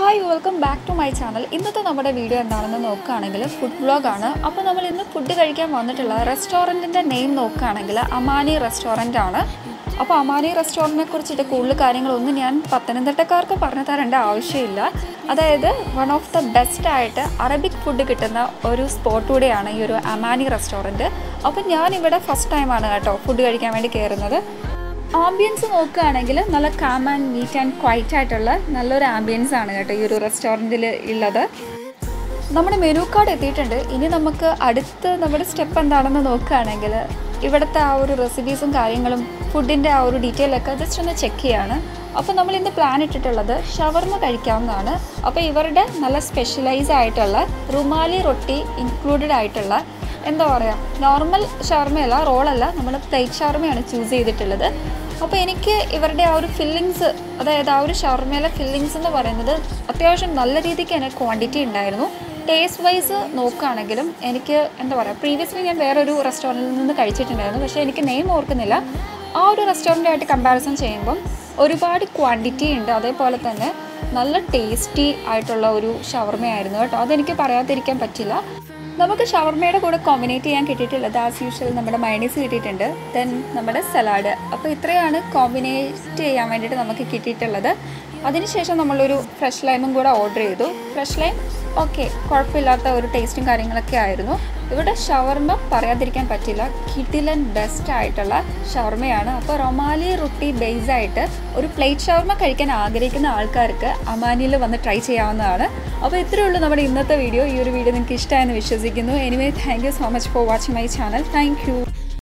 Hi welcome back to my channel ഇന്നത്തെ നമ്മുടെ video എന്താണെന്ന് നോക്കുകയാണെങ്കിൽ ഫുഡ് വ്ളോഗാണ് അപ്പോൾ നമ്മൾ ഇന്ന് ഫുഡ് കഴിക്കാൻ വന്നിട്ടുള്ള റെസ്റ്റോറന്റിന്റെ നെയിം നോക്കുകയാണെങ്കിൽ അമാനി റെസ്റ്റോറന്റ് ആണ്. അപ്പോൾ അമാനി റെസ്റ്റോറന്റിനെ കുറിച്ചിട്ട് കൂടുതൽ കാര്യങ്ങളൊന്നും ഞാൻ പത്തനംതിട്ടക്കാർക്ക് പറഞ്ഞു തരേണ്ട ആവശ്യമില്ല. അതായത് വൺ ഓഫ് ദ ബെസ്റ്റ് ആയിട്ട് അറബിക് ഫുഡ് കിട്ടുന്ന ഒരു സ്പോട്ട് കൂടെയാണ് ഈ ഒരു അമാനി റെസ്റ്റോറന്റ് അപ്പോൾ ഞാനിവിടെ ഫസ്റ്റ് ടൈമാണ് കേട്ടോ ഫുഡ് കഴിക്കാൻ വേണ്ടി കയറുന്നത്. ആംബിയൻസ് നോക്കുകയാണെങ്കിൽ നല്ല calm and neat and quiet ആയിട്ടുള്ള നല്ലൊരു ആംബിയൻസ് ആണ് കേട്ടോ ഈ ഒരു റെസ്റ്റോറന്റിൽ ഉള്ളത് നമ്മുടെ മെനു കാർഡ് എത്തിയിട്ടുണ്ട്. ഇനി നമുക്ക് അടുത്ത് നമ്മുടെ സ്റ്റെപ്പ് എന്താണെന്ന് നോക്കുകയാണെങ്കിൽ ഇവിടുത്തെ ആ ഒരു റെസിപ്പീസും കാര്യങ്ങളും ഫുഡിന്റെ ആ ഒരു ഡീറ്റെയിൽ ഒക്കെ ജസ്റ്റ് ഒന്ന് ചെക്ക് ചെയ്യാണ്. അപ്പോൾ നമ്മൾ ഇന്ന് പ്ലാൻ ഇട്ടിട്ടുള്ളത് ഷവർമ കഴിക്കാവുന്നതാണ്. അപ്പോൾ ഇവരുടെ നല്ല സ്പെഷ്യലൈസ് ആയിട്ടുള്ള റുമാലി റൊട്ടി ഇൻക്ലൂഡഡ് ആയിട്ടുള്ള എന്താ പറയുക നോർമൽ ഷവർമയല്ല റോളല്ല നമ്മൾ പ്ലേറ്റ് ഷവർമയാണ് ചൂസ് ചെയ്തിട്ടുള്ളത്. അപ്പോൾ എനിക്ക് ഇവരുടെ ആ ഒരു ഫില്ലിങ്സ് അതായത് ആ ഒരു ഷവർമയിലെ ഫില്ലിങ്സ് എന്ന് പറയുന്നത് അത്യാവശ്യം നല്ല രീതിക്ക് തന്നെ ക്വാണ്ടിറ്റി ഉണ്ടായിരുന്നു. ടേസ്റ്റ് വൈസ് നോക്കുകയാണെങ്കിലും എനിക്ക് എന്താ പറയുക പ്രീവിയസ്ലി ഞാൻ വേറൊരു റെസ്റ്റോറന്റിൽ നിന്ന് കഴിച്ചിട്ടുണ്ടായിരുന്നു. പക്ഷേ എനിക്ക് നെയിം ഓർക്കുന്നില്ല. ആ ഒരു റെസ്റ്റോറന്റായിട്ട് കമ്പാരിസൺ ചെയ്യുമ്പം ഒരുപാട് ക്വാണ്ടിറ്റി ഉണ്ട്. അതേപോലെ തന്നെ നല്ല ടേസ്റ്റി ആയിട്ടുള്ള ഒരു ഷവർമയായിരുന്നു കേട്ടോ. അതെനിക്ക് പറയാതിരിക്കാൻ പറ്റില്ല. നമുക്ക് ഷവർമയുടെ കൂടെ കോമ്പിനേറ്റ് ചെയ്യാൻ കിട്ടിയിട്ടുള്ളത് ആസ് യൂഷ്വൽ നമ്മുടെ മയണീസ് കിട്ടിയിട്ടുണ്ട്. ദെൻ നമ്മുടെ സലാഡ് അപ്പോൾ ഇത്രയാണ് കോമ്പിനേറ്റ് ചെയ്യാൻ വേണ്ടിയിട്ട് നമുക്ക് കിട്ടിയിട്ടുള്ളത്. അതിനുശേഷം നമ്മളൊരു ഫ്രഷ് ലൈമും കൂടെ ഓർഡർ ചെയ്തു. ഫ്രഷ് ലൈം ഓക്കെ കുഴപ്പമില്ലാത്ത ഒരു ടേസ്റ്റും കാര്യങ്ങളൊക്കെ ആയിരുന്നു. ഇവിടെ ഷവർമ പറയാതിരിക്കാൻ പറ്റില്ല. കിടിലൻ ബെസ്റ്റ് ആയിട്ടുള്ള ഷവർമയാണ്. അപ്പോൾ റൊമാലി റൊട്ടി ബേസ് ആയിട്ട് ഒരു പ്ലേറ്റ് ഷവർമ കഴിക്കാൻ ആഗ്രഹിക്കുന്ന ആൾക്കാർക്ക് അമാനിയിൽ വന്ന് ട്രൈ ചെയ്യാവുന്നതാണ്. അപ്പോൾ ഇത്രയേ ഉള്ളൂ നമ്മുടെ ഇന്നത്തെ വീഡിയോ ഈ ഒരു വീഡിയോ നിങ്ങൾക്ക് ഇഷ്ടമായെന്ന് വിശ്വസിക്കുന്നു. Anyway thank so much for watching my channel thank